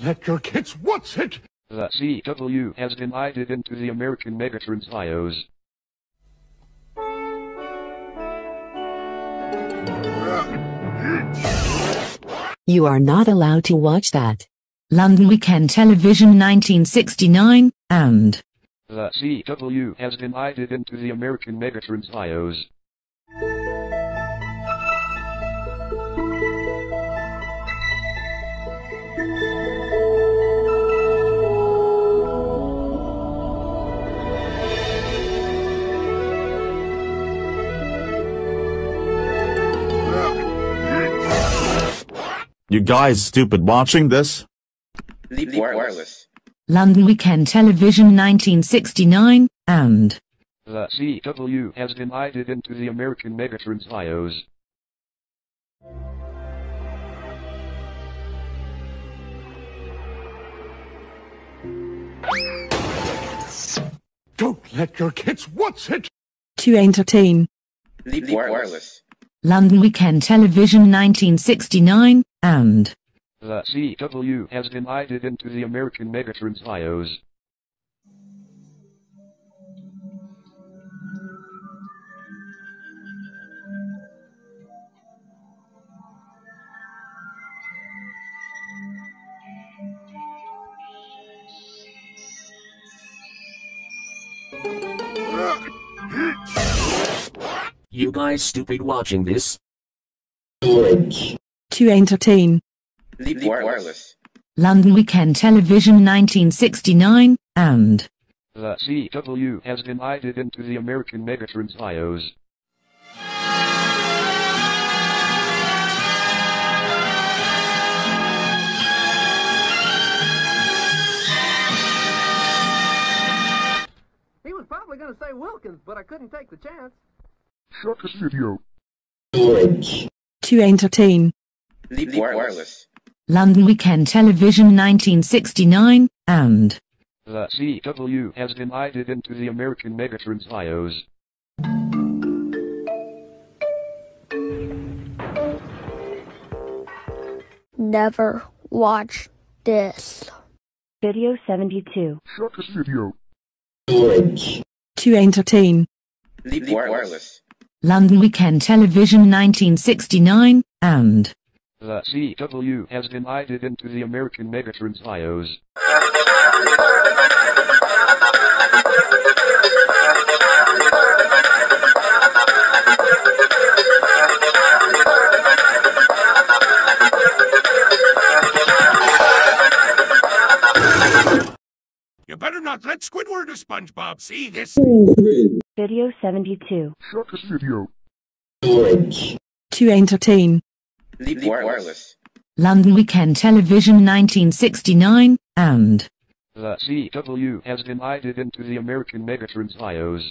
let your kids what's it? The CW has been added into the American Megatrends IOs. You are not allowed to watch that. London Weekend Television 1969, and The CW has been added into the American Megatrends IOs. You guys stupid watching this? Leap Wireless. London Weekend Television 1969, and The CW has been added into the American Megatrends bios. Don't let your kids watch it? to entertain, Leap Wireless. London Weekend Television 1969, and The CW has been added into the American Megatrends bios. You guys stupid watching this? To entertain, Leap Wireless. London Weekend Television 1969, and The CW has been added into the American Megatrends bios. He was probably going to say Wilkins, but I couldn't take the chance. Circus video. to entertain, Leap Wireless. London Weekend Television 1969, and The CW has been added into the American Megatrends IOs. Never watch this. Video 72. Circus video. to entertain, Leap Wireless. London Weekend Television 1969, and The CW has been added into the American Megatrends bios. You better not let Squidward or SpongeBob see this. Video 72. Circus video. to entertain, Leap Wireless. London Weekend Television 1969, and The CW has been added into the American Megatrends IOs.